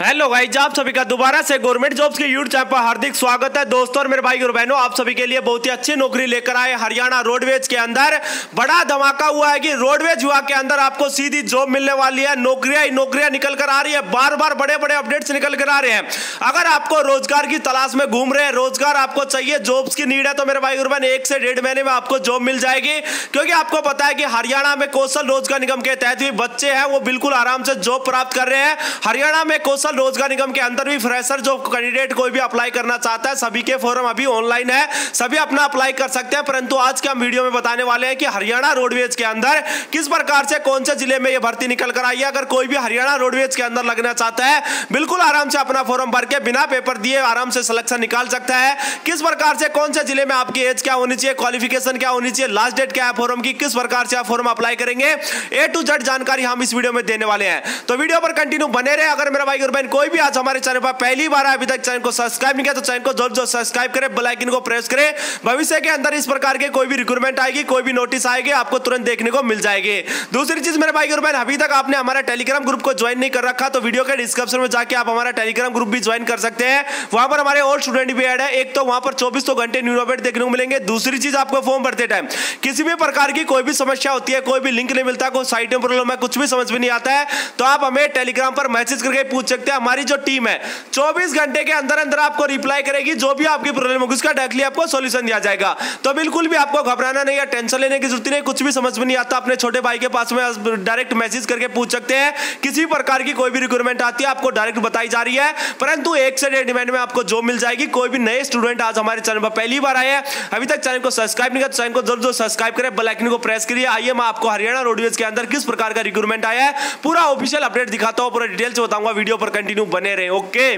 Hello भाई आप सभी का दोबारा से गवर्नमेंट जॉब्स के यूट्यूब चैनल पर हार्दिक स्वागत है। दोस्तों और मेरे भाई और बहनों, आप सभी के लिए बहुत ही अच्छी नौकरी लेकर आए हरियाणा रोडवेज़ के अंदर। बड़ा धमाका हुआ है कि रोडवेज़ विभाग के अंदर आपको सीधी जॉब मिलने वाली है। नौकरियाँ ही नौकरियाँ निकल कर आ रही है। बार बार बड़े बड़े अपडेट्स निकल कर आ रहे हैं। अगर आपको रोज़गार की तलाश में घूम रहे हैं, रोज़गार आपको चाहिए जॉब्स की नीड है तो मेरे भाई और बहन, एक से डेढ़ महीने में आपको जॉब मिल जाएगी। क्योंकि आपको पता है कि हरियाणा में कौशल रोज़गार निगम के तहत भी बच्चे हैं, वो बिल्कुल आराम से जॉब प्राप्त कर रहे हैं। हरियाणा में कौशल रोज़गार निगम के अंदर भी फ्रेशर जो कैंडिडेट कोई भी अप्लाई करना चाहता है, सभी के फॉर्म अभी ऑनलाइन है, सभी अपना अप्लाई कर सकते हैं, परंतु आज के हम वीडियो में बताने वाले हैं कि हरियाणा रोडवेज़ के अंदर किस प्रकार से कौन से ज़िले में यह भर्ती निकल कर आई है, अगर कोई भी हरियाणा रोडवेज़ के अंदर लगना चाहता है, बिल्कुल आराम से अपना फॉर्म भर के बिना पेपर दिए आराम से सिलेक्शन निकाल सकता है। किस प्रकार से कौन से ज़िले में आपकी एज क्या होनी चाहिए, क्वालिफिकेशन क्या होनी चाहिए, लास्ट डेट क्या है फॉर्म की, किस प्रकार से आप फॉर्म अप्लाई करेंगे, ए टू जेड जानकारी हम इस वीडियो में देने वाले हैं। तो वीडियो पर कंटिन्यू बने रहे, अगर मेरा भाई और बहन कोई भी आज हमारे चैनल पर पहली बार अभी तक चैनल को सब्सक्राइब नहीं किया तो चैनल को ज़रूर जो सब्सक्राइब करें बेल आइकन को प्रेस करें। भविष्य के अंदर इस प्रकार के कोई भी रिक्रूटमेंट आएगी, कोई भी नोटिस आएगी, आपको तुरंत देखने को मिल जाएगी। दूसरी चीज़ मेरे भाई और बहन, अभी तक आपने हमारा टेलीग्राम ग्रुप को ज्वाइन नहीं कर रखा तो वीडियो के डिस्क्रिप्शन में जाके आप हमारा टेलीग्राम ग्रुप भी ज्वाइन कर सकते हैं। वहाँ पर हमारे और स्टूडेंट भी ऐड है। एक तो वहाँ पर चौबीस सौ घंटे न्यू अपडेट देखने को मिलेंगे। दूसरी चीज़, आपको फॉर्म भरते टाइम किसी भी प्रकार की कोई भी समस्या होती है, कोई भी लिंक नहीं मिलता, कोई साइट में प्रॉब्लम है, कुछ भी समझ में नहीं आता है तो आप हमें टेलीग्राम पर मैसेज करके पूछ सकते हैं हमारी जो टीम है, चौबीस घंटे के अंदर अंदर आपको रिप्लाई करेगी, जो भी आपकी प्रॉब्लम होगी, उसका डायरेक्टली आपको सोल्यूशन दिया जाएगा। तो बिल्कुल भी आपको घबराना नहीं है टेंशन लेने की ज़रूरत नहीं, कुछ भी समझ में नहीं आता, अपने छोटे भाई के पास में डायरेक्ट मैसेज करके पूछ सकते हैं, किसी प्रकार की कोई भी रिक्वायरमेंट आती है, आपको डायरेक्ट बताई जा रही है, परंतु एक से डेढ़ महीने में आपको जॉब मिल जाएगी। कोई भी नए स्टूडेंट आज हमारे चैनल पर पहली बार आए अभी तक चैनल को सब्सक्राइब नहीं किया चैनल को ज़रूर सब्सक्राइब करें बेल को प्रेस करिए, आइए मैं आपको हरियाणा रोडवेज़ के अंदर किस प्रकार का रिक्रूटमेंट आया है, पूरा ऑफिशियल अपडेट दिखाता हूँ, पूरा डिटेल से बताऊँगा वीडियो पर कंटिन्यू बने रहे ओके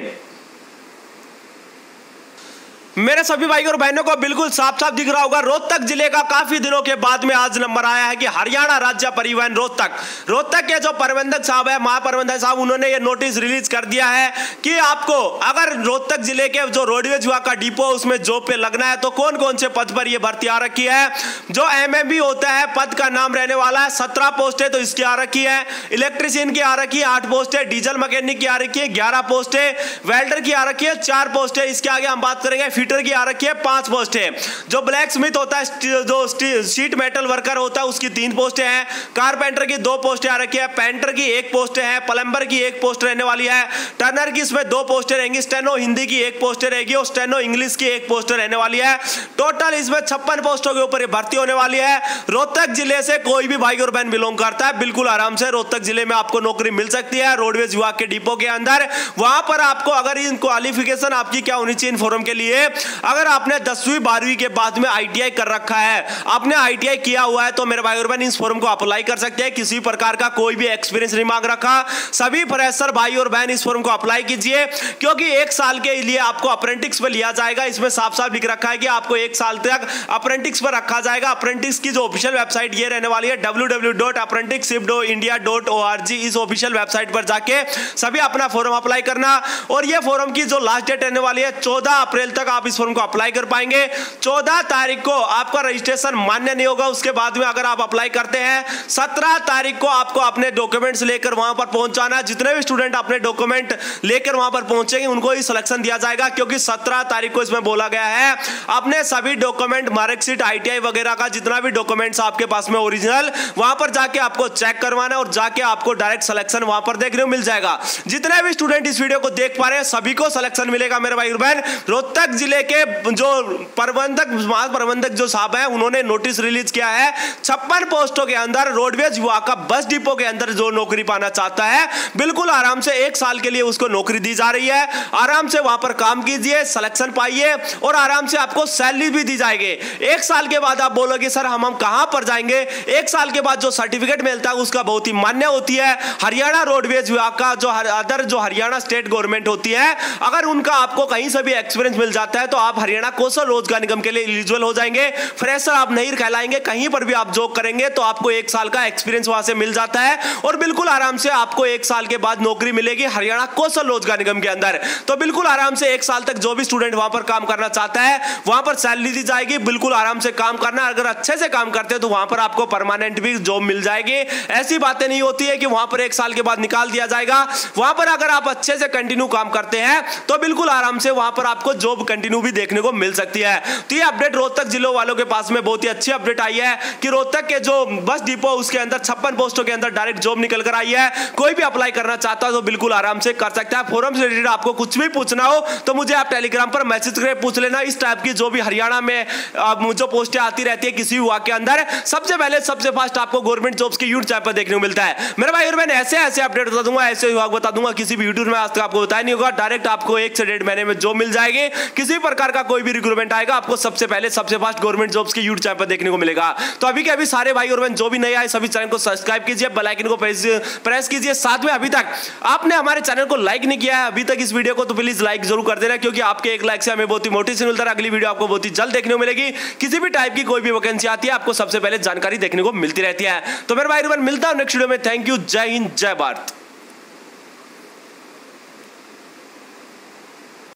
मेरे सभी भाई और बहनों को बिल्कुल साफ़ साफ़ दिख रहा होगा, रोहतक ज़िले का काफ़ी दिनों के बाद में आज नंबर आया है कि हरियाणा राज्य परिवहन रोहतक। रोहतक के जो प्रबंधक साहब है, महाप्रबंधक साहब, उन्होंने ये नोटिस रिलीज़ कर दिया है कि आपको अगर रोहतक ज़िले के जो रोडवेज़ विभाग का डिपो उसमें जॉब पे लगना है तो कौन कौन से पद पर यह भर्ती आ रखी है? जो एमएमबी होता है, पद का नाम रहने वाला है, सत्रह पोस्ट है तो इसकी आ रखी है। इलेक्ट्रिशियन की आ रखी है, आठ पोस्ट है डीजल मैकेनिक की आ रखी है, ग्यारह पोस्ट है वेल्डर की आ रखी है, चार पोस्ट है, इसके आगे हम बात करेंगे। फीटर की आ रखी है, पाँच पोस्ट है। जो ब्लैक स्मिथ होता है जो शीट मेटल वर्कर होता है, उसकी तीन पोस्ट है। कारपेंटर की दो पोस्ट आ रखी है। पेंटर की एक पोस्ट है प्लम्बर की एक पोस्ट रहने वाली है। टर्नर की इसमें दो पोस्टें रहेंगी स्टेनो हिंदी की एक पोस्ट रहेगी और स्टेनो इंग्लिश की एक पोस्ट रहने वाली है। टोटल इसमें छप्पन पोस्टों के ऊपर भर्ती होने वाली है। रोहतक ज़िले से कोई भी भाई और बहन बिलोंग करता है, बिल्कुल आराम से रोहतक ज़िले में आपको नौकरी मिल सकती है रोडवेज़ विभाग के डिपो के अंदर। वहाँ पर आपको, अगर इन क्वालिफिकेशन आपकी क्या होनी चाहिए इन्फॉर्म के लिए अगर आपने दसवीं, बारहवीं के बाद में आईटीआई कर रखा है, आपने आईटीआई किया हुआ है तो मेरे भाई और बहन इस फॉर्म को अप्लाई कर सकते हैं। किसी प्रकार का कोई भी एक्सपीरियंस नहीं मांग रखा। सभी फ्रेशर भाई और बहन इस फॉर्म को अप्लाई कीजिए, क्योंकि एक साल के लिए आपको अप्रेंटिक्स पर लिया जाएगा। इसमें साफ़ साफ़ लिख रखा है कि आपको एक साल तक अप्रेंटिक्स पर रखा जाएगा। अप्रेंटिक्स की जो ऑफिशियल वेबसाइट ये रहने वाली है www.apprenticeship.org इस ऑफिशियल वेबसाइट पर जाके सभी अपना फॉर्म अप्लाई करना। और ये फॉर्म की जो लास्ट डेट रहने वाली है, चौदह अप्रैल तक आप इस फॉर्म को अप्लाई कर पाएँगे। चौदह तारीख को आपका रजिस्ट्रेशन मान्य नहीं होगा, उसके बाद में अगर आप अप्लाई करते हैं, सत्रह तारीख को आपको अपने डॉक्यूमेंट्स लेकर वहाँ पर पहुंचाना, जितने भी स्टूडेंट अपने डॉक्यूमेंट लेकर वहाँ पर पहुँचेंगे, उनको ही सिलेक्शन दिया जाएगा, क्योंकि सत्रह तारीख को इसमें बोला गया है, अपने सभी डॉक्यूमेंट मार्कशीट आईटीआई वगैरह का जितना भी डॉक्यूमेंट्स आपके पास में ओरिजिनल वहाँ पर जाके आपको चेक करवाना और जाके आपको डायरेक्ट सिलेक्शन वहाँ पर देखने को मिल जाएगा। जितने भी स्टूडेंट इस वीडियो को देख पा रहे हैं, सभी को सिलेक्शन मिलेगा, मेरे भाई रोहतक ज़िले के जो प्रबंधक महाप्रबंधक जो साहब है, उन्होंने नोटिस रिलीज़ किया है। छप्पन पोस्टों के अंदर रोडवेज़ विभाग का बस डिपो के अंदर जो नौकरी पाना चाहता है, बिल्कुल आराम से एक साल के लिए उसको नौकरी दी जा रही है। आराम से वहाँ पर काम कीजिए सिलेक्शन पाइए और आराम से आपको सैलरी भी दी जाएगी। एक साल के बाद आप बोलोगे, सर, हम हम कहाँ पर जाएँगे? एक साल के बाद जो सर्टिफिकेट मिलता है, उसका बहुत ही मान्य होती है। हरियाणा रोडवेज़ विभाग का जो अदर जो हरियाणा स्टेट गवर्नमेंट होती है, अगर उनका आपको कहीं से भी एक्सपीरियंस मिल जाता है तो आप हरियाणा कौशल रोज़गार निगम के लिए एलिजिबल हो जाएँगे। फ्रेशर आप नहीं कहलाएँगे, कहीं पर भी आप जॉब करेंगे तो आपको एक साल का एक्सपीरियंस वहाँ से मिल जाता है और बिल्कुल आराम से आपको एक साल के बाद नौकरी मिलेगी हरियाणा कौशल रोज़गार निगम के अंदर। तो बिल्कुल आराम से एक साल तक जो भी स्टूडेंट वहाँ पर काम करना चाहता है, वहाँ पर सैलरी दी जाएगी, बिल्कुल आराम से काम करना, अगर अच्छे से काम करते हैं तो वहाँ पर आपको परमानेंट भी जॉब मिल जाएगी। ऐसी बातें नहीं होती है कि वहाँ पर एक साल के बाद निकाल दिया जाएगा। वहाँ पर अगर आप अच्छे से कंटिन्यू काम करते हैं तो बिल्कुल आराम से वहाँ पर आपको जॉब कंटिन्यू भी देखने को मिल सकती है। तो ये अपडेट रोहतक जिलों वालों के पास में बहुत ही अच्छी अपडेट आई है कि रोहतक के जो बस डिपो उसके अंदर छप्पन पोस्टों के अंदर डायरेक्ट जॉब निकल कर आई है। कोई भी अप्लाई करना चाहता है तो बिल्कुल आराम से कर सकता है। फोरम से रिलेटेड आपको कुछ भी पूछना हो तो मुझे आप टेलीग्राम पर मैसेज करके पूछ लेना। इस टाइप की जो भी हरियाणा में जो पोस्टें आती रहती है किसी विभाग के अंदर, सबसे पहले, सबसे फास्ट आपको गवर्नमेंट जॉब्स की यूट्यूब पर देखने को मिलता है। मेरे भाई और मैंने ऐसे ऐसे अपडेट बता दूँगा, ऐसे विभाग बता दूँगा, किसी भी यूट्यूब में आज तक आपको बताया नहीं होगा। डायरेक्ट आपको एक से डेढ़ महीने में जॉब मिल जाएगी। किसी प्रकार का कोई भी रिक्रूटमेंट आएगा, आपको सबसे पहले, सबसे फास्ट गवर्नमेंट जॉब्स के यूट्यूब चैनल पर देखने को मिलेगा। तो अभी के अभी सारे भाई और बहन जो भी नए आए, सभी चैनल को सब्सक्राइब कीजिए बेल आइकन को प्रेस कीजिए। साथ में अभी तक आपने हमारे चैनल को लाइक नहीं किया है, अभी तक इस वीडियो को तो प्लीज़ लाइक ज़रूर कर देना, क्योंकि आपके एक लाइक से हमें बहुत ही मोटिवेशन मिलता है अगली वीडियो आपको बहुत ही जल्द देखने को मिलेगी। किसी भी टाइप की कोई भी वैकेंसी आती है, आपको सबसे पहले जानकारी देखने को मिलती रहती है। तो मेरे भाई मिलता हूँ नेक्स्ट वीडियो में। थैंक यू जय हिंद, जय भारत।